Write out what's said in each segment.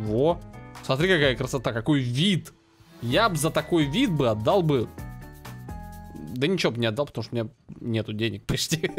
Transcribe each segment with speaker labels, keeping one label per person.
Speaker 1: Во. Смотри, какая красота, какой вид. Я бы за такой вид бы отдал бы... Да ничего бы не отдал, потому что у меня нету денег почти.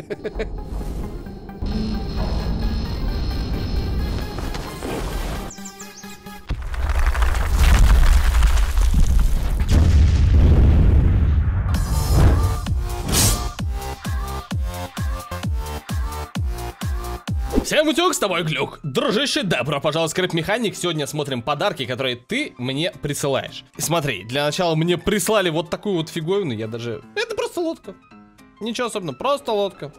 Speaker 1: Всем утюг, с тобой Глюк. Дружище, добро пожаловать в Скрип Механик. Сегодня смотрим подарки, которые ты мне присылаешь. Смотри, для начала мне прислали вот такую вот фиговину, я даже... Это просто лодка. Ничего особенного, просто лодка.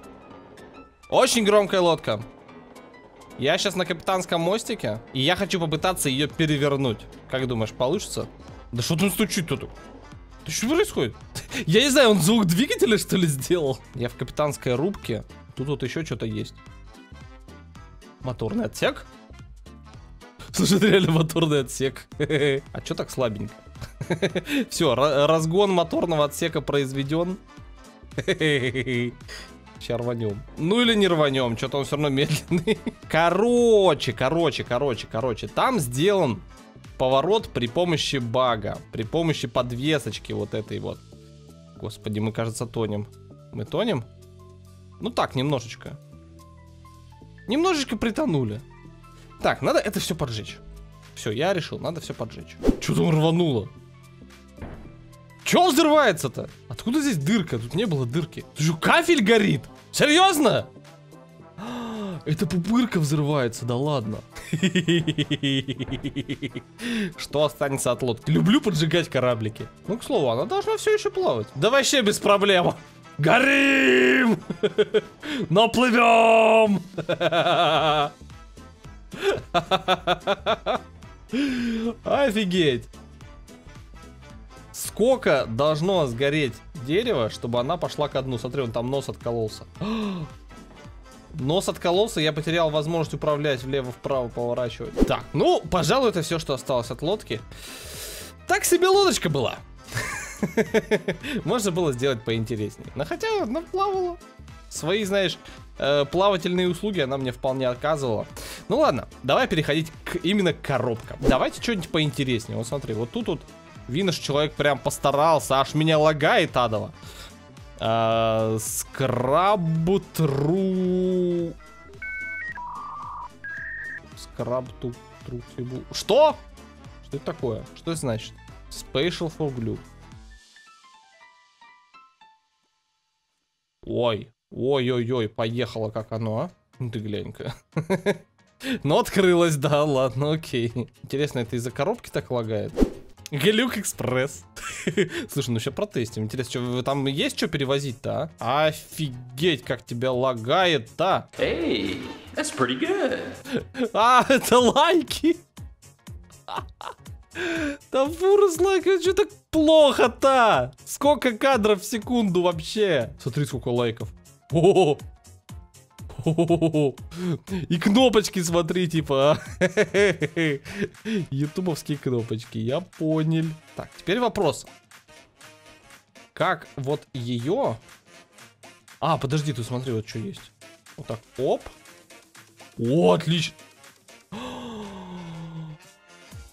Speaker 1: Очень громкая лодка. Я сейчас на капитанском мостике, и я хочу попытаться ее перевернуть. Как думаешь, получится? Да что там стучит тут? Да что происходит? Я не знаю, он звук двигателя что ли сделал? Я в капитанской рубке. Тут вот еще что-то есть. Моторный отсек? Слушай, это реально моторный отсек. А что так слабенько? Все, разгон моторного отсека произведен. Сейчас рванем. Ну или не рванем, что-то он все равно медленный. Короче, короче, короче, короче. Там сделан поворот при помощи бага. При помощи подвесочки вот этой вот. Господи, мы, кажется, тонем. Мы тонем? Ну так, немножечко. Немножечко притонули. Так, надо это все поджечь. Все, я решил, надо все поджечь. Что там рвануло? Че взрывается-то? Откуда здесь дырка? Тут не было дырки. Тут же кафель горит. Серьезно? Это пупырка взрывается, да ладно. Что останется от лодки? Люблю поджигать кораблики. Ну, к слову, она должна все еще плавать. Да вообще без проблем. Горим! Но плывем! Офигеть! Сколько должно сгореть дерево, чтобы она пошла ко дну? Смотри, он там нос откололся. Нос откололся, я потерял возможность управлять влево-вправо, поворачивать. Так, ну, пожалуй, это все, что осталось от лодки. Так себе лодочка была. Можно было сделать поинтереснее. Но хотя она плавала. Свои, знаешь, э, плавательные услуги она мне вполне оказывала. Ну ладно, давай переходить к, именно к коробкам. Давайте что-нибудь поинтереснее. Вот смотри, вот тут вот видно, человек прям постарался. Аж меня лагает адово. Э, скраб тру... Скраб ту... Что? Что это такое? Что это значит? Special for glue. Ой, ой-ой-ой, поехало как оно, а? Ну ты глянь-ка. Ну, открылось, да, ладно, окей. Интересно, это из-за коробки так лагает? Глюк Экспресс. Слушай, ну сейчас протестим. Интересно, что, там есть что перевозить-то, а? Офигеть, как тебя лагает-то.
Speaker 2: Эй, hey, that's pretty good.
Speaker 1: А, это лайки. Да фура лайкает, что так плохо-то? Сколько кадров в секунду вообще? Смотри, сколько лайков. О И кнопочки смотри, типа. Ютубовские кнопочки, я понял. Так, теперь вопрос. Как вот ее... А, подожди, ты смотри, вот что есть. Вот так, оп. О, отлично.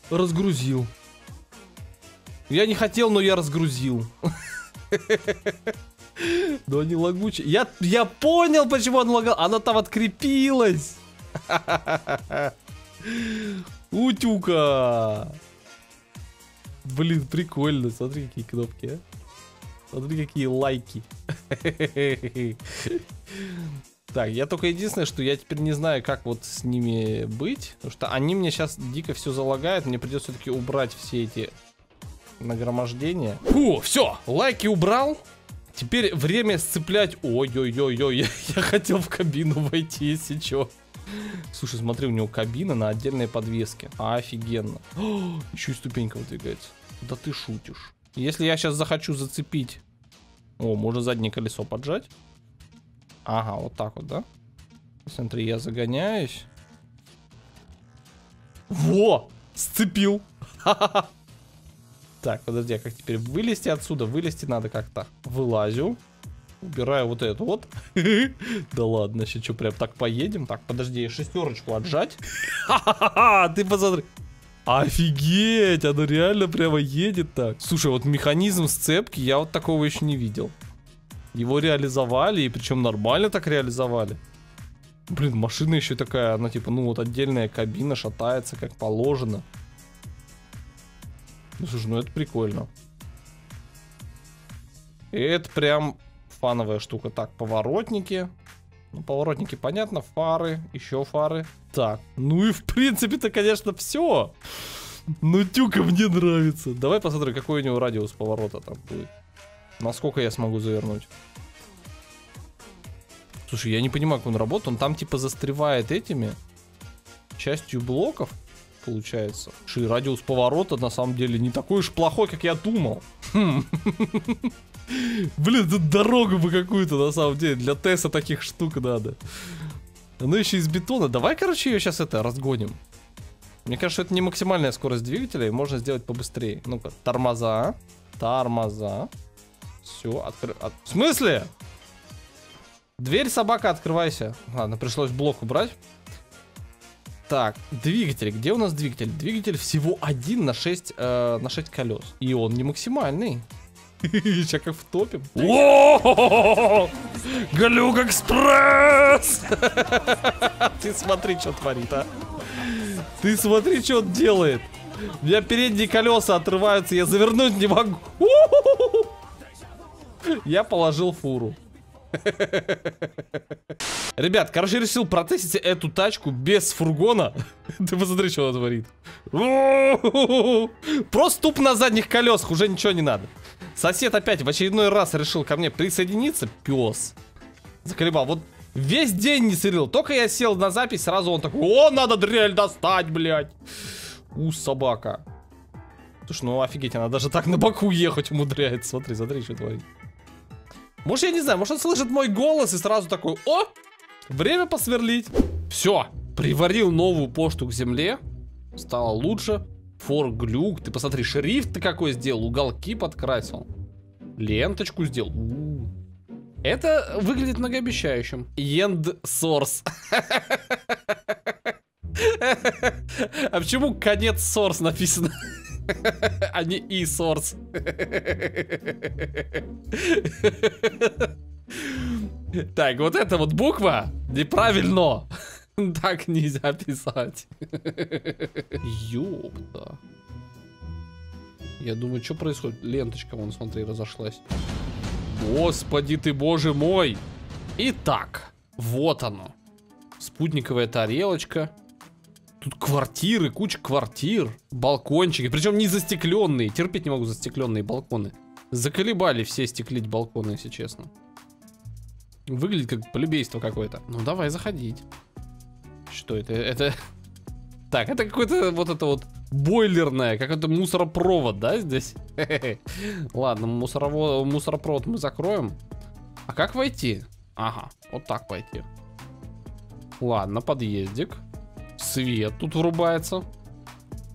Speaker 1: Разгрузил. Я не хотел, но я разгрузил. Но они лагучие. Я, я понял, почему он лагал. Она там открепилась. Утюка. Блин, прикольно. Смотри, какие кнопки, а. Смотри, какие лайки. Так, я только единственное, что я теперь не знаю, как вот с ними быть. Потому что они мне сейчас дико все залагают. Мне придется все-таки убрать все эти нагромождения. Фу, все, лайки убрал. Теперь время сцеплять... Ой-ой-ой-ой, я, я хотел в кабину войти, если что. Слушай, смотри, у него кабина на отдельной подвеске. Офигенно. О, еще и ступенька выдвигается. Да ты шутишь. Если я сейчас захочу зацепить... О, можно заднее колесо поджать. Ага, вот так вот, да? Смотри, я загоняюсь. Во! Сцепил! Так, подожди, а как теперь вылезти отсюда? Вылезти надо как-то. Вылазю. Убираю вот эту вот. Да ладно, сейчас что, прям так поедем? Так, подожди, шестерочку отжать. Ты посмотри. Офигеть, оно реально прямо едет так. Слушай, вот механизм сцепки я вот такого еще не видел. Его реализовали, и причем нормально так реализовали. Блин, машина еще такая, она типа, ну вот отдельная кабина шатается, как положено. Ну слушай, ну это прикольно. И это прям фановая штука. Так, поворотники. Ну, поворотники, понятно, фары, еще фары. Так, ну и в принципе-то, конечно, все. Ну, тюка мне нравится. Давай посмотрим, какой у него радиус поворота там будет. Насколько я смогу завернуть. Слушай, я не понимаю, как он работает. Он там типа застревает этими частью блоков, получается. Ши, радиус поворота на самом деле не такой уж плохой, как я думал. Хм. Блин, тут дорогу бы какую-то на самом деле. Для Теса таких штук надо. Ну еще из бетона. Давай, короче, ее сейчас это разгоним. Мне кажется, это не максимальная скорость двигателя, и можно сделать побыстрее. Ну-ка, тормоза. Тормоза. Все, откры... От... В смысле? Дверь, собака, открывайся. Ладно, пришлось блок убрать. Так, двигатель. Где у нас двигатель? Двигатель всего один на 6, э, на 6 колес. И он не максимальный. Сейчас как втопим. Галюк Экспресс! Ты смотри, что творит, а. Ты смотри, что он делает. У меня передние колеса отрываются, я завернуть не могу. Я положил фуру. Ребят, короче, решил протестить эту тачку без фургона. Ты посмотри, что она творит. Просто туп на задних колесах, уже ничего не надо. Сосед опять в очередной раз решил ко мне присоединиться. Пес. Заколебал. Вот весь день не сырил. Только я сел на запись, сразу он такой, о, надо дрель достать, блядь. У, собака. Слушай, ну офигеть, она даже так на боку ехать умудряется. Смотри, смотри, что творит. Может, я не знаю, может, он слышит мой голос и сразу такой, о, время посверлить. Все, приварил новую пошту к земле, стало лучше. Форглюк, ты посмотри, шрифт ты какой сделал, уголки подкрасил. Ленточку сделал. У -у -у. Это выглядит многообещающим. End source. А почему конец source написано? а не и source. Так, вот эта вот буква неправильно. Так нельзя писать. Ёпта. Я думаю, что происходит? Ленточка, вон, смотри, разошлась. Господи ты, боже мой. Итак, вот оно. Спутниковая тарелочка. Тут квартиры, куча квартир, балкончики, причем не застекленные. Терпеть не могу застекленные балконы. Заколебали все стеклить балконы, если честно. Выглядит как полюбейство какое-то. Ну давай заходить. Что это? Это... Так, это какой-то вот это вот бойлерное, как это мусоропровод, да, здесь? Ладно, мусоропровод мы закроем. А как войти? Ага, вот так пойти. Ладно, подъездик. Свет тут врубается.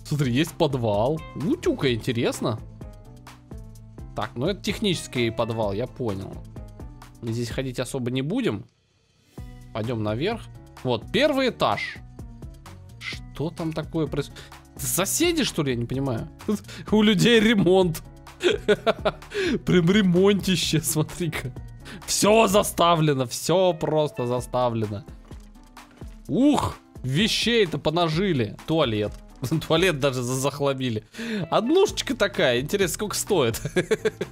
Speaker 1: Смотри, есть подвал. Утюка, интересно. Так, ну это технический подвал, я понял. Здесь ходить особо не будем. Пойдем наверх. Вот, первый этаж. Что там такое происходит? Соседи, что ли, я не понимаю? У людей ремонт. Прям ремонтище, смотри-ка. Все заставлено, все просто заставлено. Ух! Вещей-то понажили. Туалет. Туалет даже захламили. Однушечка такая. Интересно, сколько стоит?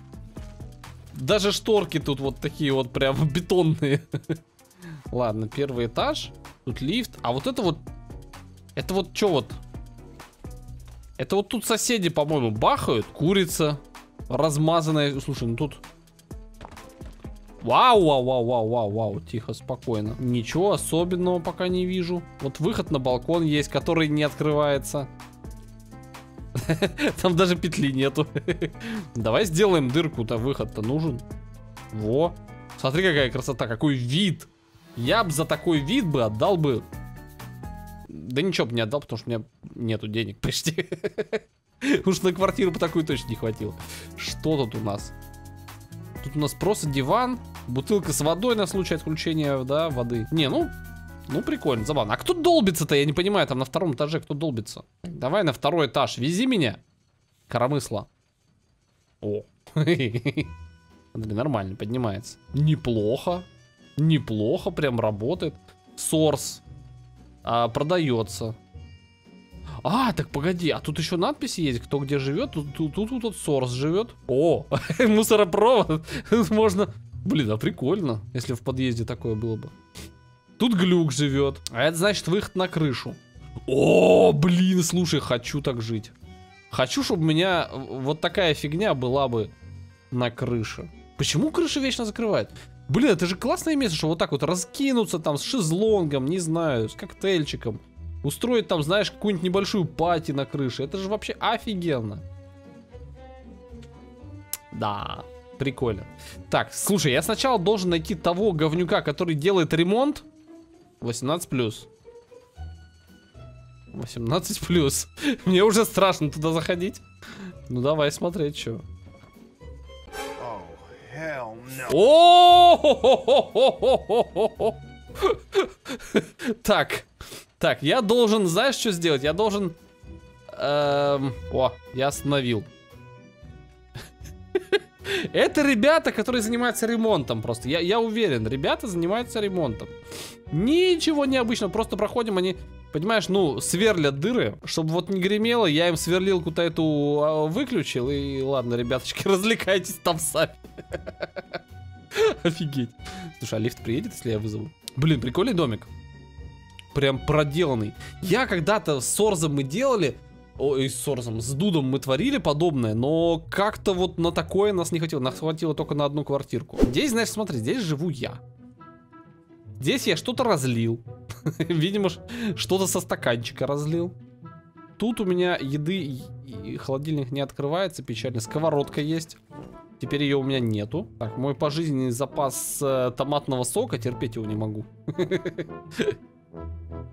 Speaker 1: Даже шторки тут вот такие вот прям бетонные. Ладно, первый этаж. Тут лифт. А вот это вот... Это вот что вот? Это вот тут соседи, по-моему, бахают. Курица размазанная. Слушай, ну тут Вау, вау, вау, вау, вау, вау, тихо, спокойно. Ничего особенного пока не вижу. Вот выход на балкон есть, который не открывается. Там даже петли нету. Давай сделаем дырку-то, выход-то нужен. Во. Смотри, какая красота, какой вид. Я бы за такой вид бы отдал бы... Да ничего бы не отдал, потому что у меня нету денег почти. Уж на квартиру по такую точно не хватило. Что тут у нас? Тут у нас просто диван, бутылка с водой на случай отключения, да, воды. Не, ну, Ну, прикольно, забавно. А кто долбится-то? Я не понимаю, там на втором этаже кто долбится? Давай на второй этаж, вези меня. Коромысла. О. Смотри, нормально, поднимается. Неплохо. Неплохо, прям работает. Сорс. А, продается. А, так погоди, а тут еще надписи есть, кто где живет. Тут, тут, тут, тут Сорс живет. О, мусоропровод. Можно... Блин, а прикольно, если в подъезде такое было бы. Тут глюк живет. А это значит выход на крышу. О, блин, слушай, хочу так жить. Хочу, чтобы у меня вот такая фигня была бы на крыше. Почему крыша вечно закрывает? Блин, это же классное место, что вот так вот раскинуться там с шезлонгом, не знаю, с коктейльчиком. Устроить там, знаешь, какую-нибудь небольшую пати на крыше. Это же вообще офигенно. Да, прикольно. Так, слушай, я сначала должен найти того говнюка, который делает ремонт. 18 плюс. 18 плюс. Мне уже страшно туда заходить. Ну давай смотреть, что. О! Так, так, я должен, знаешь, что сделать? Я должен... Эм... О, я остановил. Это ребята, которые занимаются ремонтом просто. Я, я уверен, ребята занимаются ремонтом. Ничего необычного, просто проходим, они, понимаешь, ну, сверлят дыры, чтобы вот не гремело, я им сверлилку-то эту а, выключил, и ладно, ребяточки, развлекайтесь там сами. Офигеть. Слушай, а лифт приедет, если я вызову? Блин, прикольный домик. Прям проделанный. Я когда-то с Сорзом мы делали, Ой, с Сорзом, с Дудом мы творили подобное, но как-то вот на такое нас не хватило. Нас хватило только на одну квартирку. Здесь, знаешь, смотри, здесь живу я. Здесь я что-то разлил. Видимо, что-то со стаканчика разлил. Тут у меня еды и холодильник не открывается, печально. Сковородка есть. Теперь ее у меня нету. Так, мой пожизненный запас э, томатного сока, терпеть его не могу.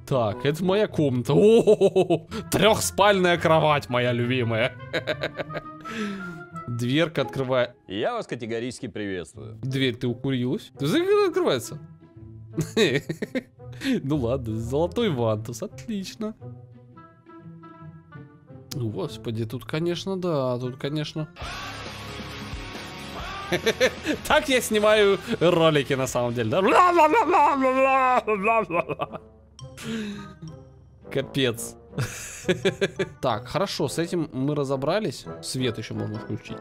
Speaker 1: Так, это моя комната. О, трехспальная кровать, моя любимая. Дверка открывает.
Speaker 3: Я вас категорически приветствую.
Speaker 1: Дверь ты укурилась? Ты открывается? Ну ладно, золотой вантус, отлично. Господи, тут, конечно, да, тут, конечно... Так я снимаю ролики на самом деле, да? Капец. Так, хорошо, с этим мы разобрались. Свет еще можно включить.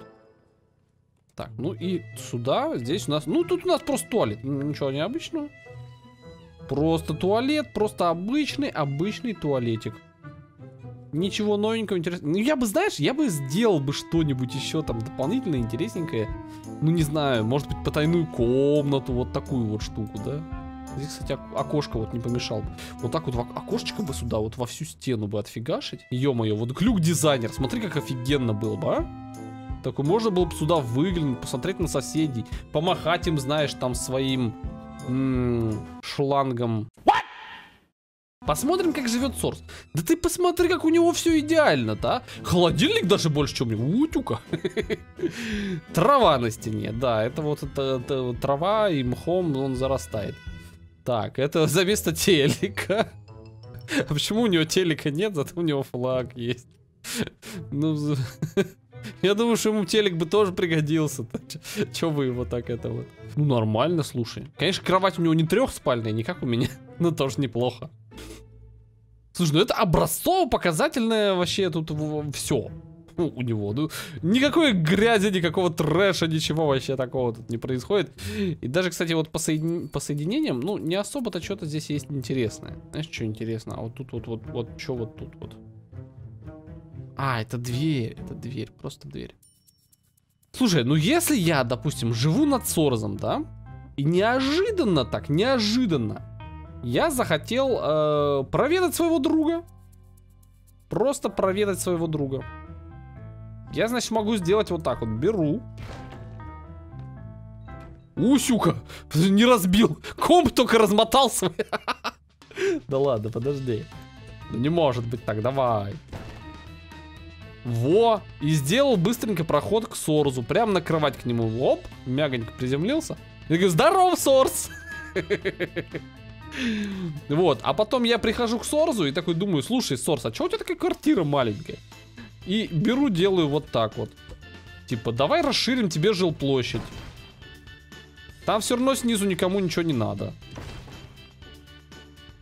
Speaker 1: Так, ну и сюда, здесь у нас... Ну, тут у нас просто туалет. Ничего необычного. Просто туалет, просто обычный, обычный туалетик. Ничего новенького, интересного. Ну, я бы, знаешь, я бы сделал бы что-нибудь еще там дополнительное, интересненькое. Ну, не знаю, может быть, потайную комнату, вот такую вот штуку, да? Здесь, кстати, окошко вот не помешал бы. Вот так вот окошечко бы сюда вот во всю стену бы отфигашить. Ё-моё, вот глюк-дизайнер. Смотри, как офигенно было бы, а? Такой можно было бы сюда выглянуть, посмотреть на соседей, помахать им, знаешь, там своим шлангом. Посмотрим, как живет Сорс. Да ты посмотри, как у него все идеально-то, а? Холодильник даже больше, чем у него. Утюка. Трава на стене, да. Это вот это, это, трава и мхом он зарастает. Так, это за место телека. А почему у него телека нет, зато у него флаг есть? Ну, я думаю, что ему телек бы тоже пригодился. Че вы его так это вот? Ну, нормально, слушай. Конечно, кровать у него не трехспальная, не как у меня. Но тоже неплохо. Слушай, ну это образцово-показательное вообще тут все. Ну, у него. Ну, никакой грязи, никакого трэша, ничего вообще такого тут не происходит. И даже, кстати, вот по, соедин... по соединениям, ну, не особо-то что-то здесь есть интересное. Знаешь, что интересно? А вот тут вот, вот, вот, что вот тут вот? А, это дверь, это дверь, просто дверь. Слушай, ну если я, допустим, живу над Сорзом, да? И неожиданно так, неожиданно я захотел э, проведать своего друга. Просто проведать своего друга. Я, значит, могу сделать вот так вот. Беру. Усюка! Не разбил. Комп только размотался. Да ладно, подожди. Ну не может быть так, давай. Во! И сделал быстренько проход к Сорзу. Прям на кровать к нему. Оп! Мягонько приземлился. Я говорю, здоров, Сорс! Вот, а потом я прихожу к Сорзу и такой думаю, слушай, Сорз, а что у тебя такая квартира маленькая? И беру, делаю вот так вот. Типа, давай расширим тебе жилплощадь. Там все равно снизу никому ничего не надо.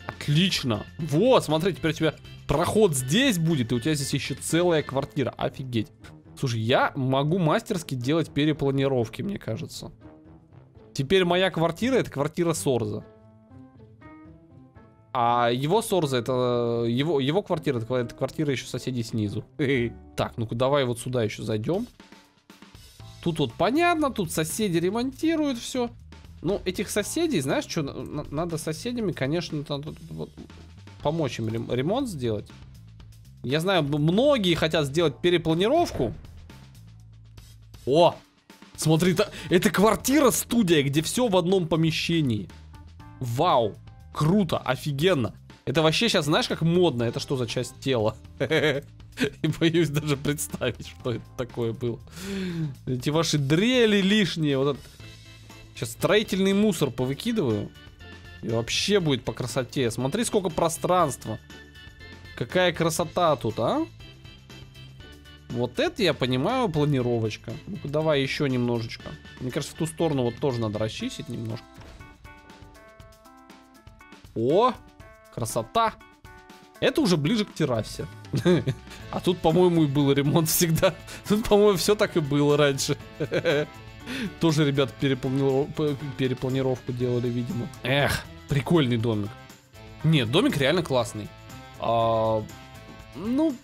Speaker 1: Отлично. Вот, смотри, теперь у тебя проход здесь будет, и у тебя здесь еще целая квартира. Офигеть. Слушай, я могу мастерски делать перепланировки, мне кажется. Теперь моя квартира это квартира Сорза. А его Сорза это его, его квартира, это квартира еще соседей снизу. Так, ну-ка давай вот сюда еще зайдем. Тут вот понятно, тут соседи ремонтируют все. Ну, этих соседей, знаешь, что, надо соседями, конечно, надо, вот, помочь им ремонт сделать. Я знаю, многие хотят сделать перепланировку. О! Смотри, это, это квартира-студия, где все в одном помещении. Вау! Круто, офигенно. Это вообще сейчас, знаешь, как модно? Это что за часть тела? И боюсь даже представить, что это такое было. Эти ваши дрели лишние. Вот этот... Сейчас строительный мусор повыкидываю. И вообще будет по красоте. Смотри, сколько пространства. Какая красота тут, а? Вот это я понимаю планировочка. ну давай еще немножечко. Мне кажется, в ту сторону вот тоже надо расчистить немножко. О, красота. Это уже ближе к террасе. А тут, по-моему, и был ремонт всегда. Тут, по-моему, все так и было раньше. Тоже, ребят, перепланировку делали, видимо. Эх, прикольный домик. Нет, домик реально классный. А, ну,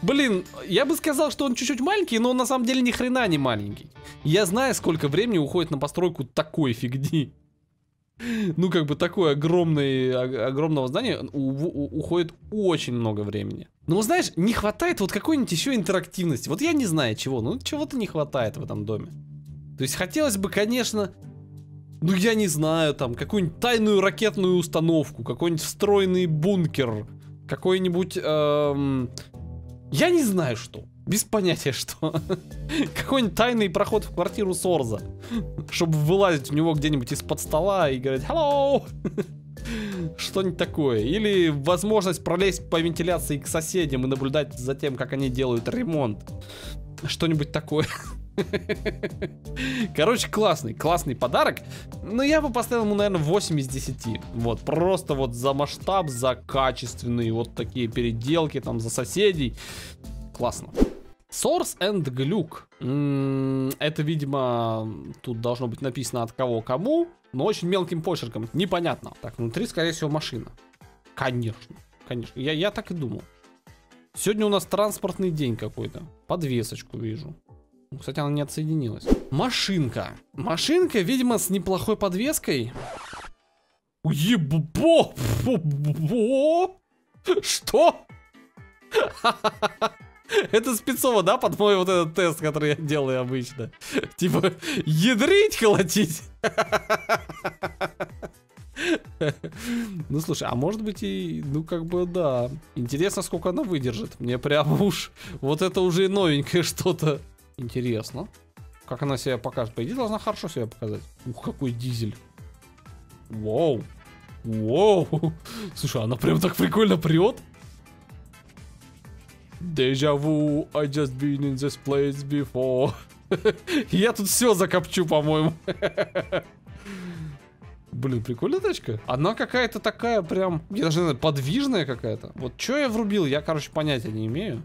Speaker 1: блин, я бы сказал, что он чуть-чуть маленький, но он на самом деле ни хрена не маленький. Я знаю, сколько времени уходит на постройку такой фигни ну, как бы такое огромное, огромного здания у, у, уходит очень много времени. Ну, знаешь, не хватает вот какой-нибудь еще интерактивности. Вот я не знаю чего, ну чего-то не хватает в этом доме. То есть хотелось бы, конечно, ну я не знаю, там, какую-нибудь тайную ракетную установку, какой-нибудь встроенный бункер, какой-нибудь, эм... я не знаю что. Без понятия что. Какой-нибудь тайный проход в квартиру Сорза. Чтобы вылазить у него где-нибудь из-под стола и говорить «Hello!» Что-нибудь такое. Или возможность пролезть по вентиляции к соседям и наблюдать за тем, как они делают ремонт. Что-нибудь такое. Короче, классный, классный подарок. Но я бы поставил ему, наверное, 8 из 10. Вот, просто вот за масштаб, за качественные вот такие переделки, там, за соседей. Классно. Source and Glück. Это, видимо, тут должно быть написано от кого кому, но очень мелким почерком. Непонятно. Так, внутри, скорее всего, машина. Конечно, конечно. Я, я так и думал. Сегодня у нас транспортный день какой-то. Подвесочку вижу. Кстати, она не отсоединилась. Машинка. Машинка, видимо, с неплохой подвеской. Ебо! Что? Это спецово, да, под мой вот этот тест, который я делаю обычно? Типа, ядрить, колотить? Ну, слушай, а может быть и, ну, как бы, да. Интересно, сколько она выдержит. Мне прямо уж, вот это уже новенькое что-то. Интересно. Как она себя покажет? По идее, должна хорошо себя показать. Ух, какой дизель. Вау. Вау. Слушай, она прям так прикольно прет. Deja vu, I just been in this place before. Я тут все закопчу, по-моему. Блин, прикольная тачка. Она какая-то такая прям, я даже не знаю, подвижная какая-то. Вот что я врубил, я, короче, понятия не имею.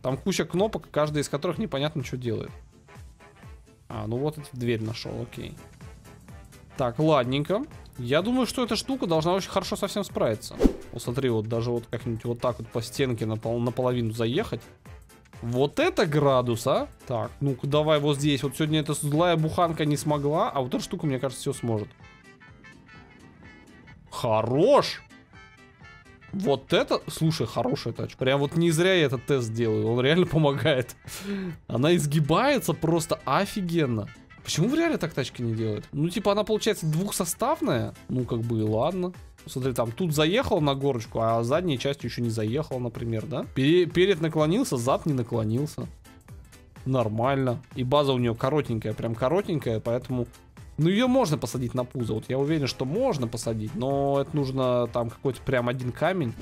Speaker 1: Там куча кнопок, каждая из которых непонятно, что делает. А, ну вот эту дверь нашел, окей. Так, ладненько. Я думаю, что эта штука должна очень хорошо совсем справиться. Вот смотри, вот даже вот как-нибудь вот так вот по стенке напол наполовину заехать. Вот это градус, а? Так, ну-ка давай вот здесь. Вот сегодня эта злая буханка не смогла, а вот эта штука, мне кажется, все сможет. Хорош! Вот это, слушай, хорошая тачка. Прям вот не зря я этот тест делаю, он реально помогает. Она изгибается просто офигенно. Почему в реале так тачки не делают? Ну, типа, она получается двухсоставная. Ну, как бы, ладно. Смотри, там тут заехал на горочку, а задней частью еще не заехал, например, да? Пере перед наклонился, зад не наклонился. Нормально. И база у нее коротенькая, прям коротенькая, поэтому Ну, ее можно посадить на пузо. Вот я уверен, что можно посадить, но это нужно там какой-то прям один камень.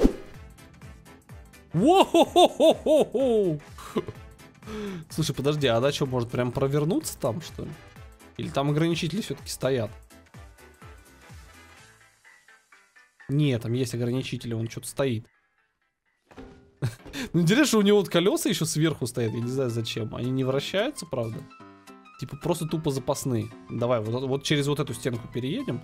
Speaker 1: Слушай, подожди, а она что, может прям провернуться там, что ли? Или там ограничители все-таки стоят? Нет, там есть ограничители, он что-то стоит. Ну, интересно, что у него вот колеса еще сверху стоят, я не знаю зачем. Они не вращаются, правда? Типа просто тупо запасные. Давай, вот, вот через вот эту стенку переедем.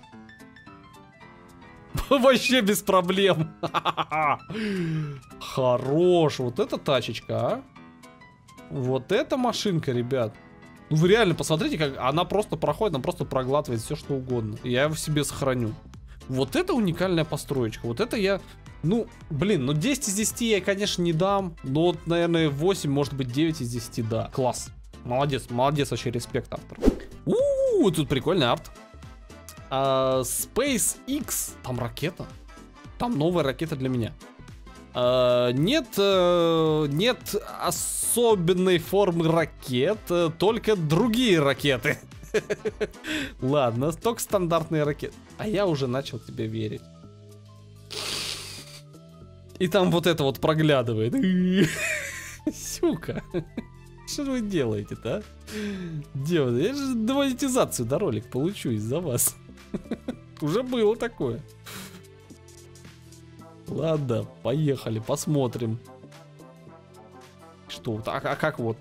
Speaker 1: Вообще без проблем. Хорош. Вот эта тачечка, а. Вот эта машинка, ребят. Ну вы реально посмотрите, как она просто проходит, она просто проглатывает все, что угодно. Я его в себе сохраню. Вот это уникальная построечка. Вот это я... Ну, блин, ну 10 из 10 я, конечно, не дам. Но вот, наверное, 8, может быть 9 из 10, да. Класс. Молодец, молодец, вообще респект автор. У, тут прикольный арт. А, SpaceX. Там ракета. Там новая ракета для меня. А, нет, э, нет особенной формы ракет, э, только другие ракеты. Ладно, только стандартные ракеты. А я уже начал тебе верить. И там вот это вот проглядывает. Сюка. Что же вы делаете-то, а? Девушка, я же демонетизацию на ролик получу из-за вас. Уже было такое. Ладно, поехали, посмотрим. Что? А, а как вот?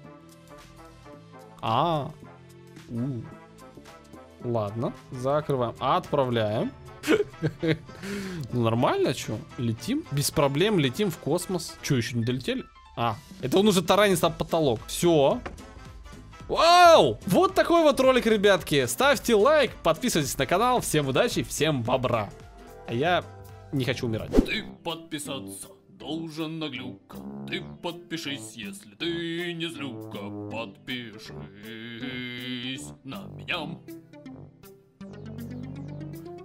Speaker 1: А, у. Ладно, закрываем. Отправляем. Ну нормально, что? Летим. Без проблем летим в космос. Что, еще не долетели? А, это он уже таранится об потолок. Все. Вау! Вот такой вот ролик, ребятки. Ставьте лайк, подписывайтесь на канал. Всем удачи, всем бобра. А я не хочу умирать.
Speaker 2: Ты подписаться должен на глюка. Ты подпишись, если ты не злюка. Подпишись на меня.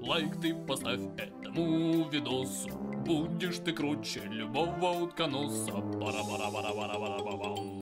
Speaker 2: Лайк ты поставь этому видосу. Будешь ты круче любого утконоса. Бара-бара-бара-бара-бара-бам.